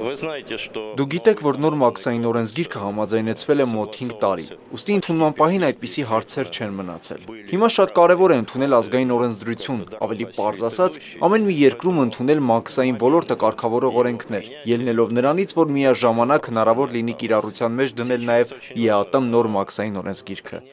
Вы знаете, что Դուք գիտեք, որ նոր մաքսային օրենսգիրքը համաձայնեցվել է մոտ 5 տարի։ Ոստի ընդունման պահին այդպիսի հարցեր չեն մնացել։ Հիմա շատ կարևոր է ընդունել ազգային օրենսդրություն, ավելի պարզ ասած, ամեն մի երկրում ընդունել մաքսային ոլորտը կարգավորող օրենքներ, ելնելով նրանից, որ միաժամանակ հնարավոր լինի կիրառության մեջ դնել նաև ԵԱՏՄ նոր մաքսային օրենսգիրքը։